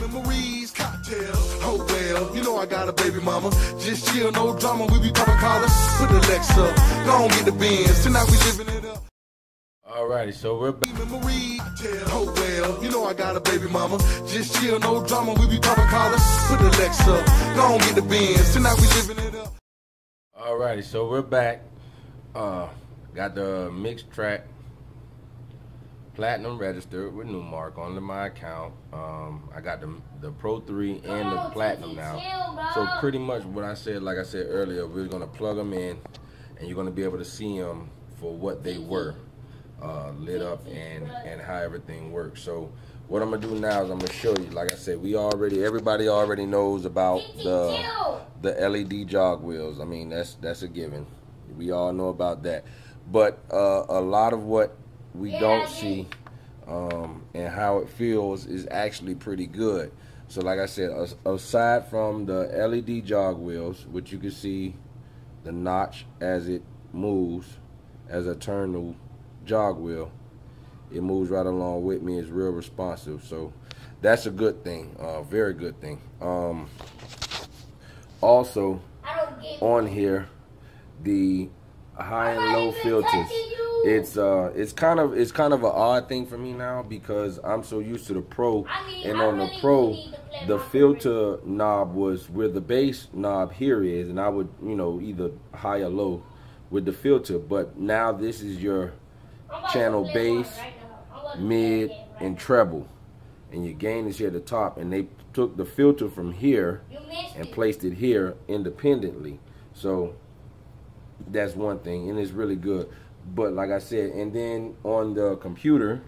Memories, cocktail. Oh well, you know I got a baby mama. Just chill, no drama. We be popping collars. Put the Lex up. Go on, get the Benz. Tonight we living it up. Alrighty, so we're back. Memories. Oh well, you know I got a baby mama. Just chill, no drama. We be popping collars. Put the Lex up. Go on, get the Benz. Tonight we living it up. Alrighty, so we're back. Uh, got the Mixtrack platinum registered with Numark on my account. Um, I got the the Pro 3 and the platinum now. So pretty much what I said, like I said earlier, we're gonna plug them in, and you're gonna be able to see them for what they were, uh, lit up and and how everything works. So what I'm gonna do now is I'm gonna show you. Like I said, we already everybody already knows about the the LED jog wheels. I mean that's that's a given. We all know about that. But uh, a lot of what we don't see um, and how it feels is actually pretty good. So like I said, aside from the LED jog wheels, which you can see the notch as it moves, as I turn the jog wheel, it moves right along with me. It's real responsive. So that's a good thing, uh, very good thing. Um, also, on here, the high and low filters it's uh it's kind of it's kind of an odd thing for me now because I'm so used to the pro and on the pro the filter knob was where the bass knob here is and I would you know either high or low with the filter. But now this is your channel bass mid and treble. And your gain is here at the top. And they took the filter from here and placed it here independently. So that's one thing. And it's really good but like I said, and then on the computer,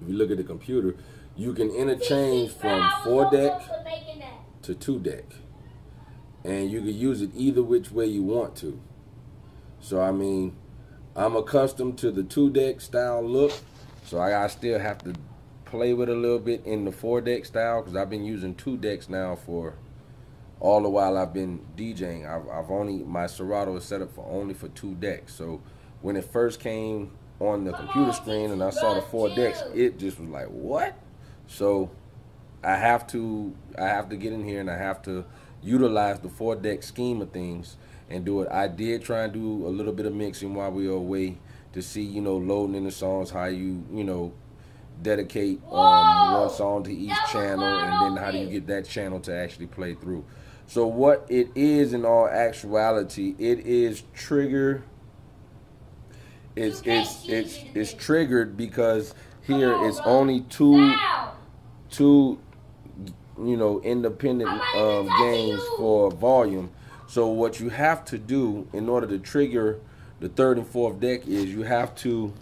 if you look at the computer, you can interchange from four deck to two deck. And you can use it either which way you want to. So I mean, I'm accustomed to the two deck style look. So I, I still have to play with a little bit in the four deck style because I've been using two decks now for all the while I've been DJing. I've, I've only my Serato is set up for only for two decks. So when it first came on the computer screen and I saw the four decks, it just was like, what? So I have to I have to get in here and I have to utilize the four deck scheme of things and do it. I did try and do a little bit of mixing while we were away to see, you know, loading in the songs, how you, you know, dedicate um, one song to each channel and then how do you get that channel to actually play through. So what it is in all actuality, it is trigger it's it's it's it's triggered because here it's only two two you know independent um, gains for volume. So what you have to do in order to trigger the third and fourth deck is you have to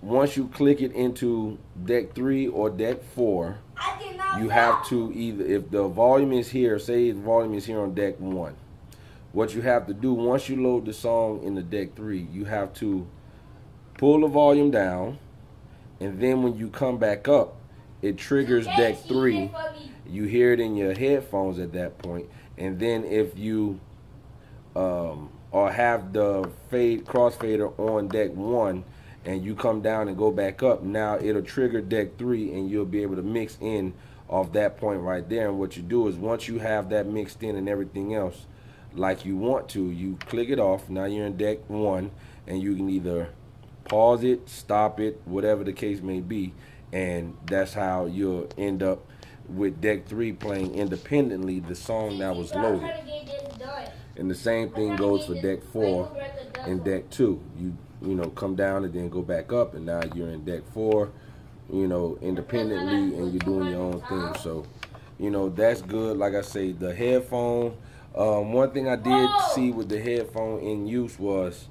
once you click it into deck three or deck four, you have to either if the volume is here, say the volume is here on deck one what you have to do once you load the song in the deck three, you have to pull the volume down, and then when you come back up, it triggers deck three. You hear it in your headphones at that point, and then if you um, or have the fade crossfader on deck one, and you come down and go back up, now it'll trigger deck three, and you'll be able to mix in off that point right there. And what you do is once you have that mixed in and everything else like you want to, you click it off. Now you're in deck one, and you can either pause it, stop it, whatever the case may be, and that's how you'll end up with deck three playing independently the song that was loaded. And the same thing goes for deck four and deck two. You you know come down and then go back up, and now you're in deck four, you know independently, and you're doing your own thing. So you know that's good. Like I say, the headphone um, one thing I did see with the headphone in use was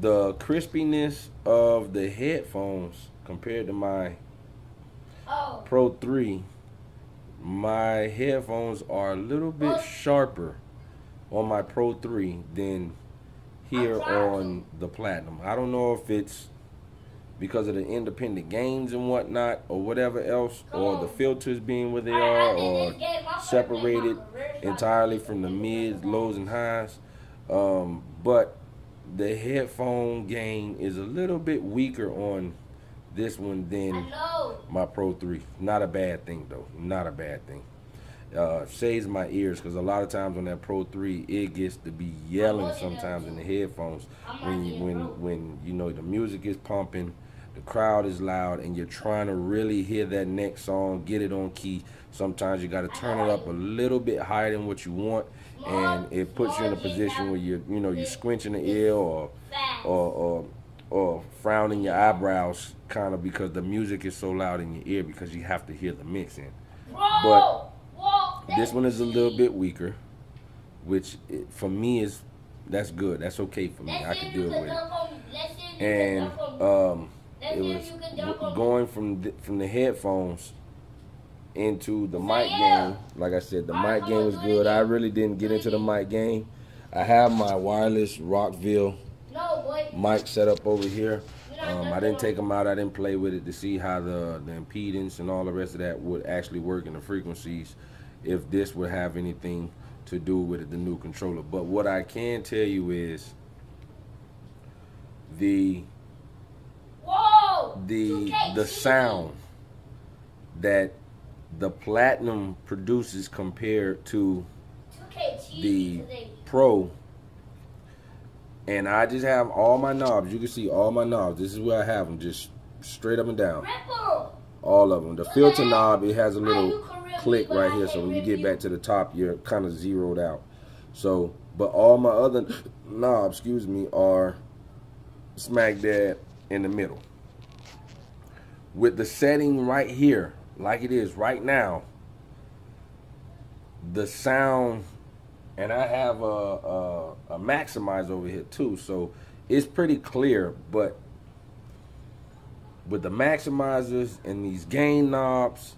the crispiness of the headphones compared to my oh. Pro 3. My headphones are a little bit sharper on my Pro 3 than here on the Platinum. I don't know if it's because of the independent gains and whatnot or whatever else or the filters being where they are or separated entirely from the mids lows and highs. Um, but the headphone gain is a little bit weaker on this one than my Pro 3. Not a bad thing though. Not a bad thing. Uh, saves my ears because a lot of times on that Pro 3 it gets to be yelling sometimes in the headphones when when when you know the music is pumping, the crowd is loud, and you're trying to really hear that next song, get it on key. Sometimes you got to turn it up a little bit higher than what you want, and it puts you in a position where you you know you're squinching the ear or or or, or frowning your eyebrows kind of because the music is so loud in your ear because you have to hear the mixing. But this one is a little bit weaker, which for me is that's good. That's okay for me. I can deal with it. And um, it was going from the, from the headphones into the mic gain. Like I said, the mic gain was good. I really didn't get into the mic gain. I have my wireless Rockville mic set up over here. Um, I didn't take them out. I didn't play with it to see how the, the impedance and all the rest of that would actually work in the frequencies if this would have anything to do with it, the new controller. But what I can tell you is the the the sound that the platinum produces compared to the pro and I just have all my knobs. You can see all my knobs. This is where I have them, just straight up and down. All of them. The filter knob, it has a little click right here. So when you get back to the top, you're kind of zeroed out. So, but all my other knobs, excuse me, are smack dab in the middle. With the setting right here, like it is right now, the sound and I have a, a, a maximize over here too, so it's pretty clear. But with the maximizers and these gain knobs,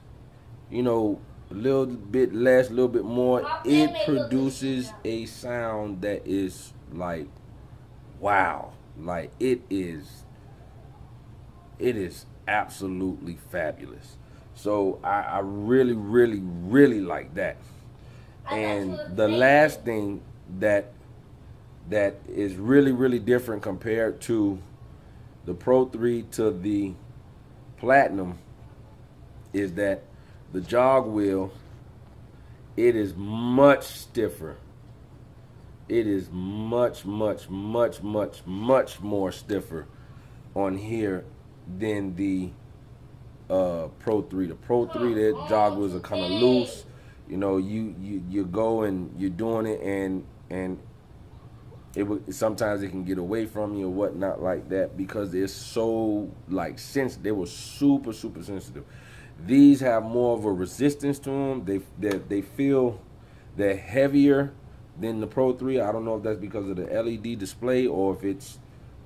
you know, a little bit less, a little bit more, it produces a sound that is like, wow, like it is, it is absolutely fabulous. So I, I really, really, really like that. And the last thing that that is really really different compared to the Pro 3 to the Platinum is that the jog wheel it is much stiffer. It is much much much much much more stiffer on here than the uh, Pro 3. The Pro 3 that jog wheels are kind of loose you know, you you you go and you're doing it, and and it sometimes it can get away from you or whatnot like that because it's so like sensitive. They were super super sensitive. These have more of a resistance to them. They they they feel they're heavier than the Pro 3. I don't know if that's because of the LED display or if it's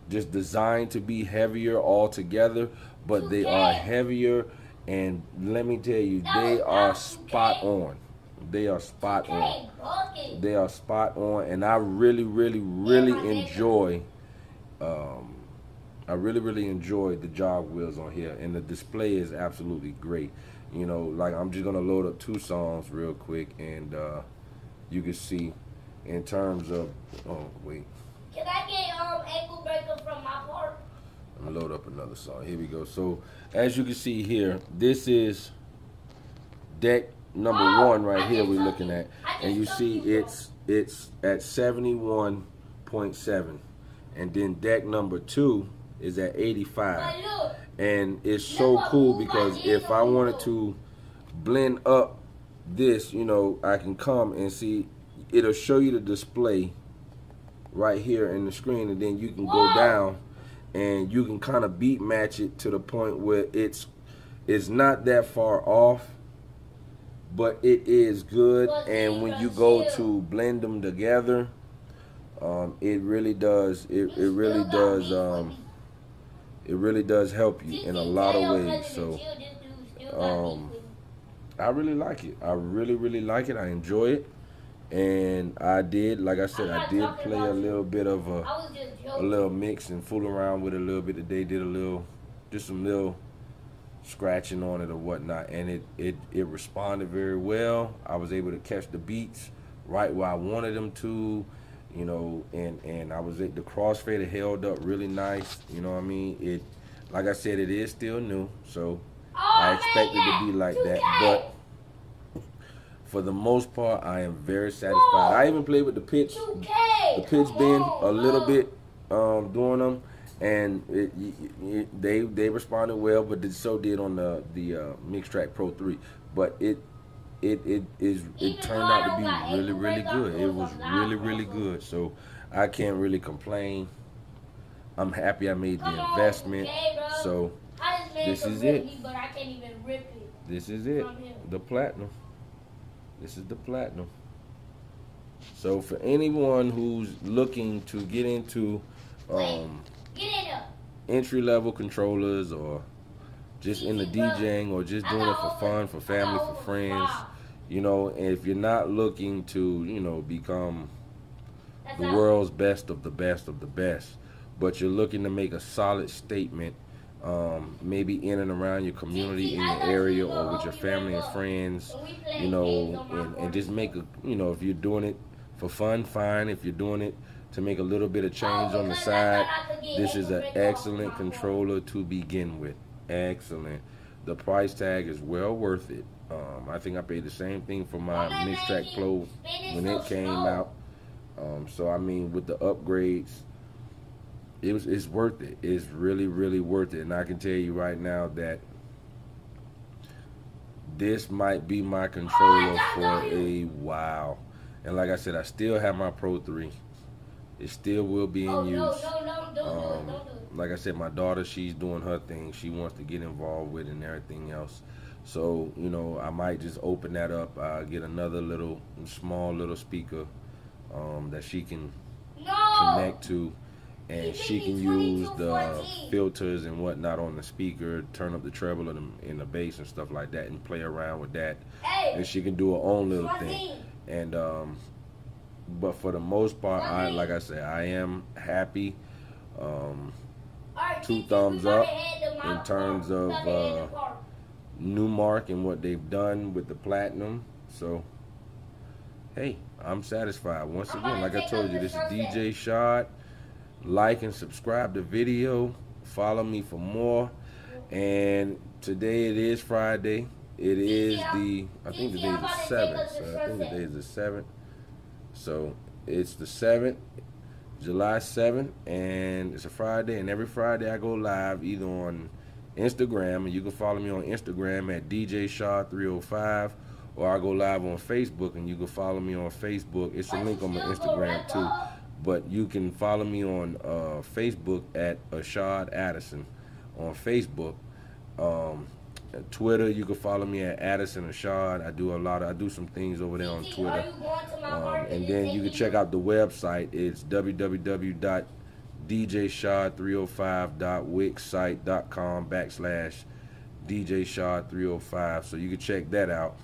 just designed to be heavier altogether, but they are heavier and let me tell you, they are spot on. They are spot on. They are spot on, and I really, really, really enjoy. Um, I really, really enjoy the jog wheels on here, and the display is absolutely great. You know, like I'm just gonna load up two songs real quick, and uh, you can see in terms of. Oh wait. Can I get um ankle breaker from my part? I'm gonna load up another song. Here we go. So as you can see here, this is deck number oh, one right here we're looking at. And you see it's it's at 71.7 and then deck number two is at 85 and it's so cool because if I wanted to blend up this you know I can come and see. It'll show you the display right here in the screen and then you can go down and you can kind of beat match it to the point where it's it's not that far off but it is good. And when you go to blend them together, um, it really does. It, it really does. Um, it really does help you in a lot of ways. So, um, I really like it. I really, really like it. I enjoy it. And I did, like I said, I did play a little bit of a, a little mix and fool around with it a little bit today. Did a little, just some little scratching on it or whatnot and it, it it responded very well i was able to catch the beats right where i wanted them to you know and and i was at the crossfader held up really nice you know what i mean it Like I said, it is still new, so Oh, I man, expect it to be like that. 2K. But for the most part, I am very satisfied. I even played with the pitch, the pitch bend a little bit um, doing them, and it, y- they they responded well, but it so did on the the uh, Mixtrack Pro Three. But it it it is it turned out to be really really good. It was really really good. So I can't really complain. I'm happy I made the investment. So I just made this is it. me, but I can't even rip it. this is it, the platinum. This is the platinum. So for anyone who's looking to get into um, Get in there. entry level controllers or just in the DJing or just doing it for fun, for family, for friends, you know, and if you're not looking to, you know, become the world's best of the best of the best, but you're looking to make a solid statement, um, maybe in and around your community, in your area, or with your family and friends, When we play you know, games on my and, and just make a, you know, if you're doing it for fun, fine. If you're doing it to make a little bit of change Oh, on the side, thought I could get this is an extra break off excellent controller to begin with. Excellent. The price tag is well worth it. Um, I think I paid the same thing for my man, Mix man, Track he Pro when it came out. Um, so I mean, with the upgrades, it was it's worth it. It's really really worth it. And I can tell you right now that this might be my controller for a while. And like I said, I still have my Pro 3. It still will be in Oh, use. no, no, no, Um, like I said, my daughter, she's doing her thing. She wants to get involved with and everything else. So, you know, I might just open that up. Uh, get another little, small little speaker um, that she can connect to. And she can use the 2214. filters and whatnot on the speaker, turn up the treble and the, and the bass and stuff like that, and play around with that. And she can do her own little thing. And um, but for the most part, I like I said, I am happy. Um, two thumbs up head to my in terms of, We gotta head to uh. Numark and what they've done with the platinum. So, hey, I'm satisfied. Once again, like I told you, this is. DJ Shad. Like and subscribe the video. Follow me for more. And today it is Friday. It is the I think today I'm is the about to take seventh. So I think sunset. today is the seventh. So it's the seventh, July seventh, and it's a Friday. And every Friday I go live either on Instagram, and you can follow me on Instagram at DJ Shad 305, or I go live on Facebook, and you can follow me on Facebook. It's a link on my Instagram too. But you can follow me on uh, Facebook at Ashad Addison on Facebook. Um, Twitter, you can follow me at Addison Ashad. I do a lot of I do some things over there on Twitter. are you going to my Um, and and then you can check out the website. It's www.djshad305.wixsite.com backslash djshad305. So you can check that out.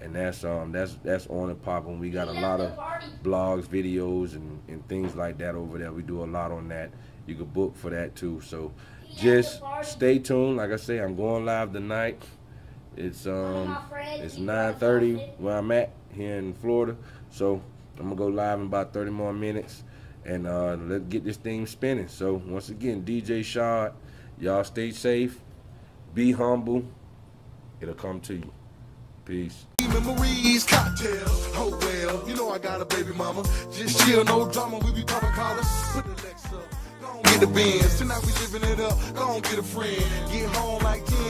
And that's um that's that's on and popping. We got a lot of blogs, videos, and, and things like that over there. We do a lot on that. You can book for that too. So just stay tuned. Like I say, I'm going live tonight. It's um it's 9:30 where I'm at here in Florida. So I'm gonna go live in about 30 more minutes, and uh, let's get this thing spinning. So once again, DJ Shad, y'all stay safe, be humble. It'll come to you. Peace. Memories, cocktail. Oh well, you know I got a baby mama. Just chill, no drama. We be popping collars. Put the Lex up. Go on, get the Benz. Tonight we living it up. Go on, get a friend. Get home like 10.